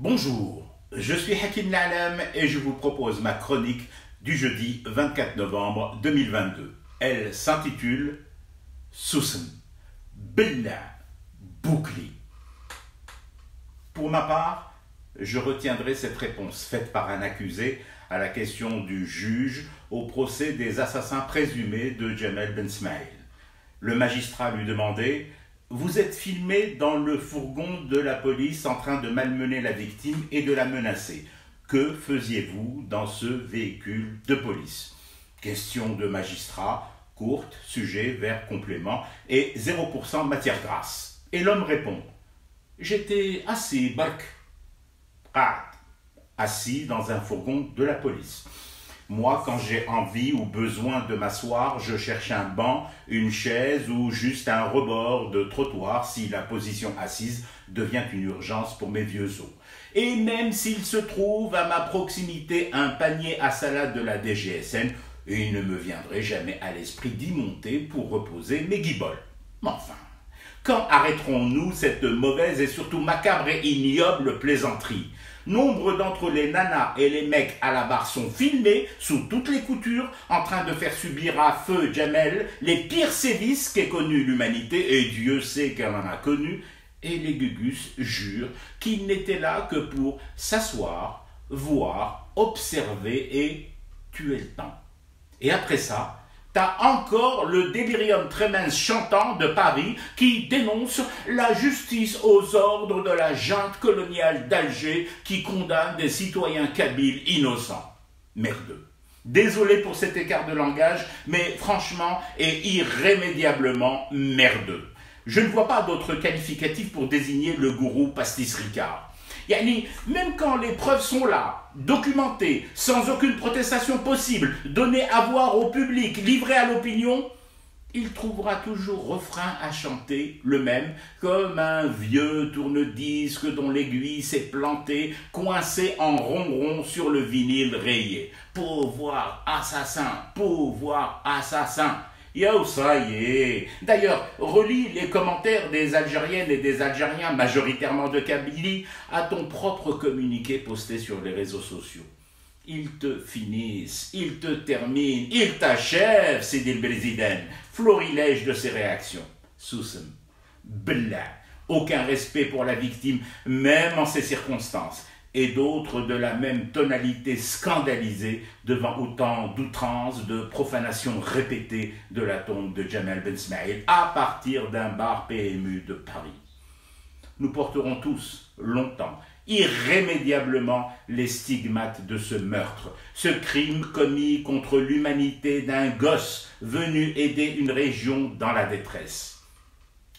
Bonjour, je suis Hakim Lalam et je vous propose ma chronique du jeudi 24 novembre 2022. Elle s'intitule Soussen, Bella, Boukli. Pour ma part, je retiendrai cette réponse faite par un accusé à la question du juge au procès des assassins présumés de Jamel Ben Smail. Le magistrat lui demandait vous êtes filmé dans le fourgon de la police en train de malmener la victime et de la menacer. Que faisiez-vous dans ce véhicule de police? Question de magistrat, courte, sujet, vers complément et 0% matière grasse. Et l'homme répond J'étais assis, bac. Ah, assis dans un fourgon de la police. Moi, quand j'ai envie ou besoin de m'asseoir, je cherche un banc, une chaise ou juste un rebord de trottoir si la position assise devient une urgence pour mes vieux os. Et même s'il se trouve à ma proximité un panier à salade de la DGSN, il ne me viendrait jamais à l'esprit d'y monter pour reposer mes guiboles. Enfin, quand arrêterons-nous cette mauvaise et surtout macabre et ignoble plaisanterie? Nombre d'entre les nanas et les mecs à la barre sont filmés sous toutes les coutures en train de faire subir à feu Jamel les pires sévices qu'ait connu l'humanité et Dieu sait qu'elle en a connu et les gugus jurent qu'ils n'étaient là que pour s'asseoir, voir, observer et tuer le temps. Et après ça, T'as encore le délirium tremens chantant de Paris qui dénonce la justice aux ordres de la junte coloniale d'Alger qui condamne des citoyens kabyles innocents. Merdeux. Désolé pour cet écart de langage, mais franchement et irrémédiablement merdeux. Je ne vois pas d'autre qualificatif pour désigner le gourou pastis Ricard. Yani, même quand les preuves sont là, documentées, sans aucune protestation possible, données à voir au public, livrées à l'opinion, il trouvera toujours refrain à chanter, le même, comme un vieux tourne-disque dont l'aiguille s'est plantée, coincé en ronron sur le vinyle rayé. Pouvoir assassin, pouvoir assassin. Yo, ça y est. D'ailleurs, relis les commentaires des Algériennes et des Algériens, majoritairement de Kabylie, à ton propre communiqué posté sur les réseaux sociaux. Ils te finissent, ils te terminent, ils t'achèvent, Sidi le florilège de ses réactions. Soussem, bla, aucun respect pour la victime, même en ces circonstances et d'autres de la même tonalité scandalisée devant autant d'outrances, de profanations répétées de la tombe de Jamal Ben Smaïl à partir d'un bar PMU de Paris. Nous porterons tous, longtemps, irrémédiablement les stigmates de ce meurtre, ce crime commis contre l'humanité d'un gosse venu aider une région dans la détresse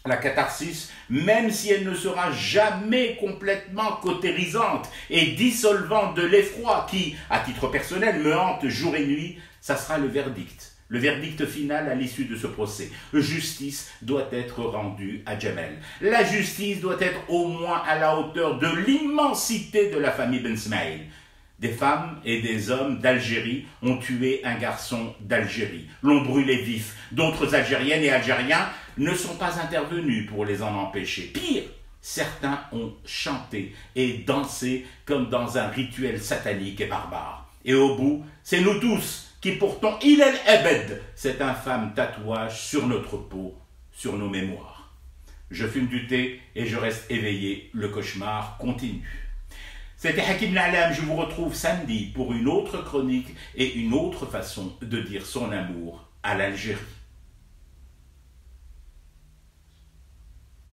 la catharsis, même si elle ne sera jamais complètement cautérisante et dissolvante de l'effroi qui, à titre personnel, me hante jour et nuit, ça sera le verdict. Le verdict final à l'issue de ce procès. Justice doit être rendue à Jamel. La justice doit être au moins à la hauteur de l'immensité de la famille Ben Smaïl. Des femmes et des hommes d'Algérie ont tué un garçon d'Algérie, l'ont brûlé vif. D'autres Algériennes et Algériens ne sont pas intervenus pour les en empêcher. Pire, certains ont chanté et dansé comme dans un rituel satanique et barbare. Et au bout, c'est nous tous qui portons il el ebed, cet infâme tatouage sur notre peau, sur nos mémoires. Je fume du thé et je reste éveillé, le cauchemar continue. C'était Hakim Nalam, je vous retrouve samedi pour une autre chronique et une autre façon de dire son amour à l'Algérie.